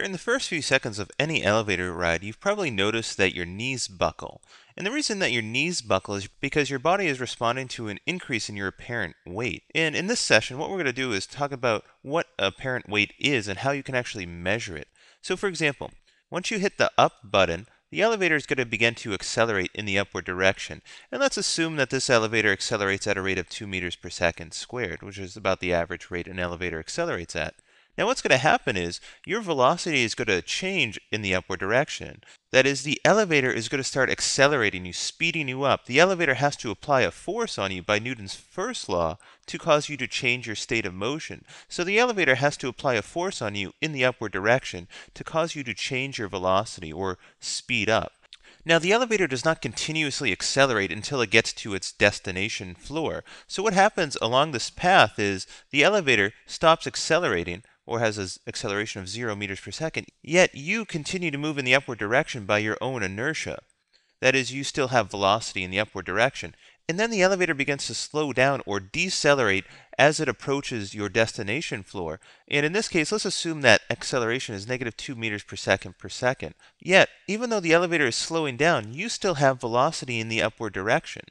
During the first few seconds of any elevator ride, you've probably noticed that your knees buckle. And the reason that your knees buckle is because your body is responding to an increase in your apparent weight. And in this session, what we're going to do is talk about what apparent weight is and how you can actually measure it. So for example, once you hit the up button, the elevator is going to begin to accelerate in the upward direction. And let's assume that this elevator accelerates at a rate of 2 meters per second squared, which is about the average rate an elevator accelerates at. Now what's going to happen is your velocity is going to change in the upward direction. That is, the elevator is going to start accelerating you, speeding you up. The elevator has to apply a force on you by Newton's first law to cause you to change your state of motion. So the elevator has to apply a force on you in the upward direction to cause you to change your velocity or speed up. Now the elevator does not continuously accelerate until it gets to its destination floor. So what happens along this path is the elevator stops accelerating or has an acceleration of 0 meters per second, yet you continue to move in the upward direction by your own inertia. That is, you still have velocity in the upward direction. And then the elevator begins to slow down or decelerate as it approaches your destination floor. And in this case, let's assume that acceleration is negative 2 meters per second per second. Yet, even though the elevator is slowing down, you still have velocity in the upward direction.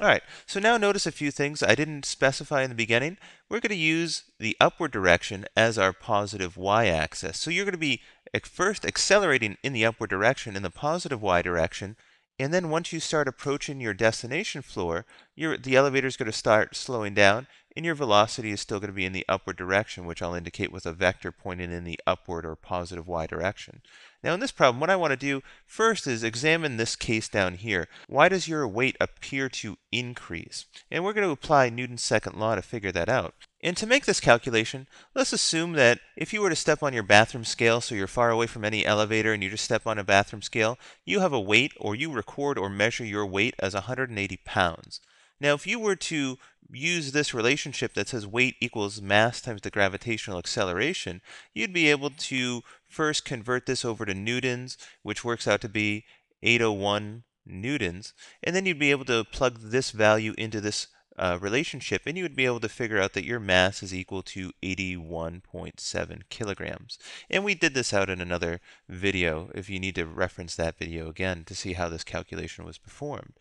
All right, so now notice a few things I didn't specify in the beginning. We're going to use the upward direction as our positive y-axis. So you're going to be first accelerating in the upward direction in the positive y direction, and then once you start approaching your destination floor, the elevator is going to start slowing down, and your velocity is still going to be in the upward direction, which I'll indicate with a vector pointing in the upward or positive y direction. Now in this problem, what I want to do first is examine this case down here. Why does your weight appear to increase? And we're going to apply Newton's second law to figure that out. And to make this calculation, let's assume that if you were to step on your bathroom scale, so you're far away from any elevator and you just step on a bathroom scale, you have a weight or you record or measure your weight as 180 pounds. Now, if you were to use this relationship that says weight equals mass times the gravitational acceleration, you'd be able to first convert this over to newtons, which works out to be 801 newtons, and then you'd be able to plug this value into this uh, relationship, and you would be able to figure out that your mass is equal to 81.7 kilograms. And we did this out in another video, if you need to reference that video again to see how this calculation was performed.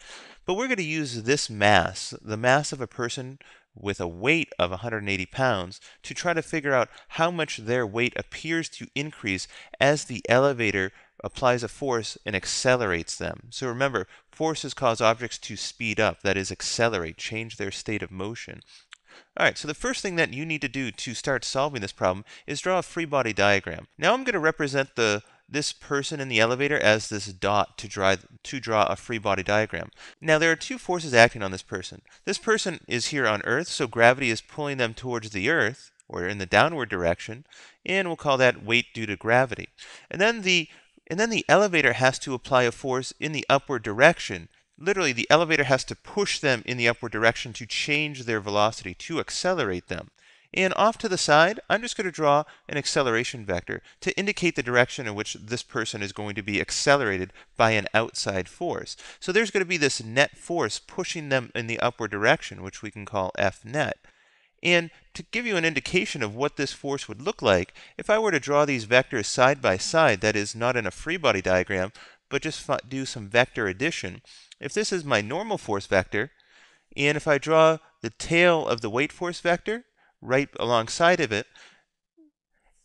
But we're going to use this mass, the mass of a person with a weight of 180 pounds, to try to figure out how much their weight appears to increase as the elevator applies a force and accelerates them. So remember, forces cause objects to speed up, that is, accelerate, change their state of motion. All right, so the first thing that you need to do to start solving this problem is draw a free body diagram. Now I'm going to represent the this person in the elevator as this dot to draw, to draw a free body diagram. Now there are two forces acting on this person. This person is here on Earth, so gravity is pulling them towards the Earth, or in the downward direction, and we'll call that weight due to gravity. And then the and then the elevator has to apply a force in the upward direction. Literally, the elevator has to push them in the upward direction to change their velocity, to accelerate them. And off to the side, I'm just going to draw an acceleration vector to indicate the direction in which this person is going to be accelerated by an outside force. So there's going to be this net force pushing them in the upward direction, which we can call F net. And to give you an indication of what this force would look like, if I were to draw these vectors side by side, that is not in a free body diagram, but just do some vector addition, if this is my normal force vector, and if I draw the tail of the weight force vector right alongside of it,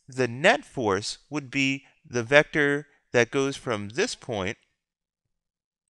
the net force would be the vector that goes from this point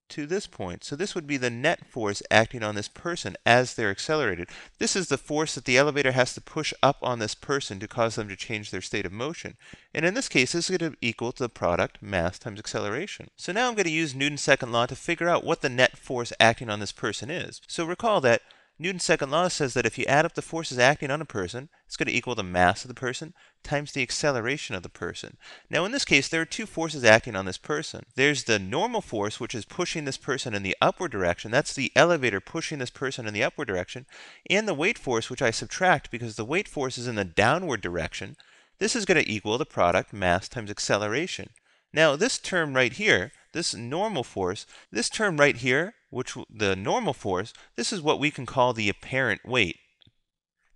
to this point. So this would be the net force acting on this person as they're accelerated. This is the force that the elevator has to push up on this person to cause them to change their state of motion. And in this case, this is going to equal to the product mass times acceleration. So now I'm going to use Newton's second law to figure out what the net force acting on this person is. So recall that Newton's second law says that if you add up the forces acting on a person, it's going to equal the mass of the person times the acceleration of the person. Now in this case, there are two forces acting on this person. There's the normal force, which is pushing this person in the upward direction. That's the elevator pushing this person in the upward direction. And the weight force, which I subtract because the weight force is in the downward direction. This is going to equal the product mass times acceleration. Now this term right here, this normal force, this term right here, which the normal force, this is what we can call the apparent weight.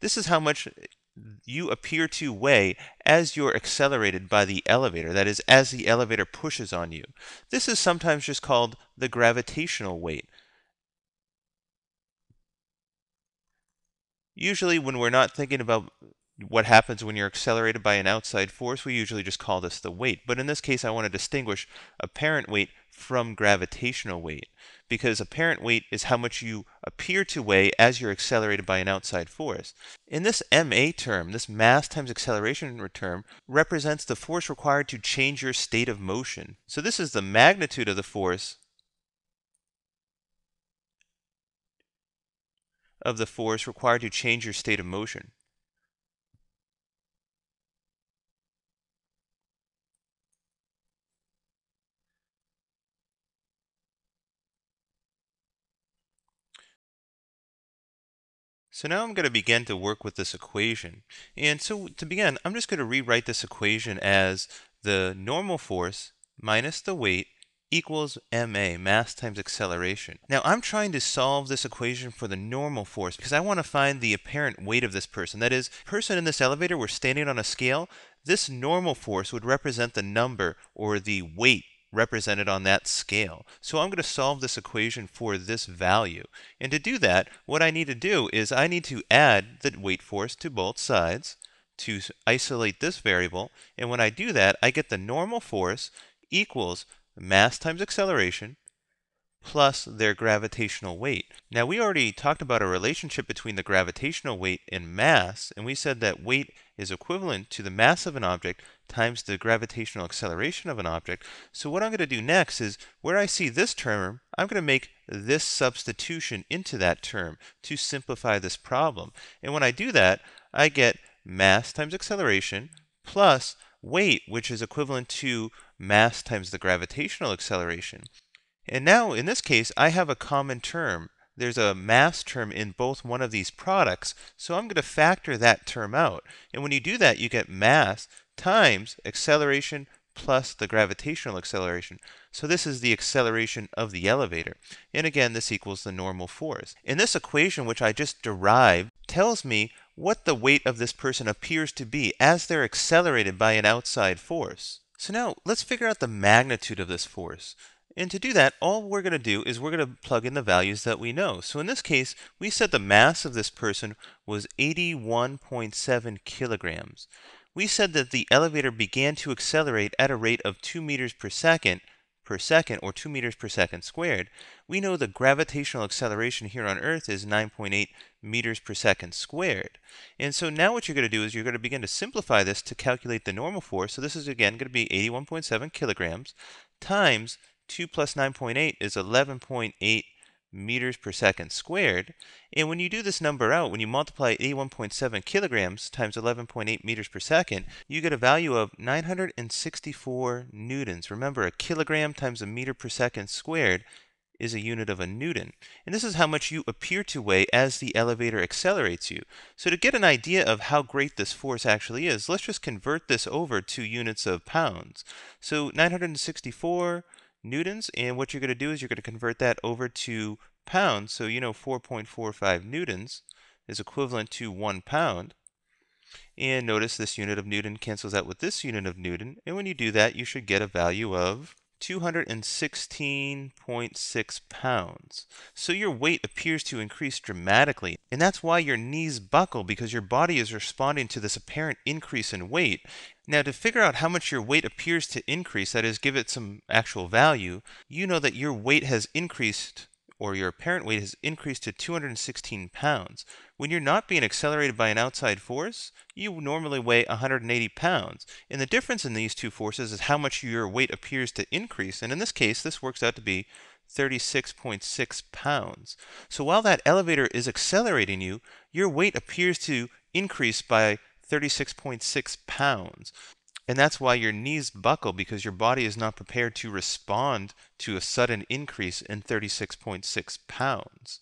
This is how much eh, you appear to weigh as you're accelerated by the elevator, that is, as the elevator pushes on you. This is sometimes just called the gravitational weight. Usually, when we're not thinking about what happens when you're accelerated by an outside force, we usually just call this the weight. But in this case, I want to distinguish apparent weight from gravitational weight because apparent weight is how much you appear to weigh as you're accelerated by an outside force. In this MA term, this mass times acceleration term represents the force required to change your state of motion. So this is the magnitude of the force of the force required to change your state of motion. So now I'm going to begin to work with this equation. And so to begin, I'm just going to rewrite this equation as the normal force minus the weight equals ma, mass times acceleration. Now I'm trying to solve this equation for the normal force because I want to find the apparent weight of this person. That is, person in this elevator, we're standing on a scale, this normal force would represent the number or the weight represented on that scale. So I'm going to solve this equation for this value. And to do that, what I need to do is I need to add the weight force to both sides to isolate this variable. And when I do that, I get the normal force equals mass times acceleration plus their gravitational weight. Now we already talked about a relationship between the gravitational weight and mass, and we said that weight is equivalent to the mass of an object times the gravitational acceleration of an object. So what I'm going to do next is where I see this term, I'm going to make this substitution into that term to simplify this problem. And when I do that, I get mass times acceleration plus weight, which is equivalent to mass times the gravitational acceleration. And now, in this case, I have a common term. There's a mass term in both one of these products, so I'm going to factor that term out. And when you do that, you get mass times acceleration plus the gravitational acceleration. So this is the acceleration of the elevator. And again, this equals the normal force. In this equation, which I just derived, tells me what the weight of this person appears to be as they're accelerated by an outside force. So now let's figure out the magnitude of this force. And to do that, all we're going to do is we're going to plug in the values that we know. So in this case, we said the mass of this person was 81.7 kilograms. We said that the elevator began to accelerate at a rate of 2 meters per second per second or 2 meters per second squared. We know the gravitational acceleration here on Earth is 9.8 meters per second squared. And so now what you're going to do is you're going to begin to simplify this to calculate the normal force. So this is again going to be 81.7 kilograms times 2 plus 9.8 is 11.8 meters per second squared. And when you do this number out, when you multiply 81.7 kilograms times 11.8 meters per second, you get a value of 964 newtons. Remember, a kilogram times a meter per second squared is a unit of a newton. And this is how much you appear to weigh as the elevator accelerates you. So to get an idea of how great this force actually is, let's just convert this over to units of pounds. So 964 newtons. And what you're going to do is you're going to convert that over to pounds. So you know 4.45 newtons is equivalent to one pound. And notice this unit of Newton cancels out with this unit of Newton. And when you do that, you should get a value of 216.6 pounds. So your weight appears to increase dramatically, and that's why your knees buckle because your body is responding to this apparent increase in weight. Now, to figure out how much your weight appears to increase, that is, give it some actual value, you know that your weight has increased or your apparent weight has increased to 216 pounds. When you're not being accelerated by an outside force, you normally weigh 180 pounds. And the difference in these two forces is how much your weight appears to increase. And in this case, this works out to be 36.6 pounds. So while that elevator is accelerating you, your weight appears to increase by 36.6 pounds. And that's why your knees buckle because your body is not prepared to respond to a sudden increase in 36.6 pounds.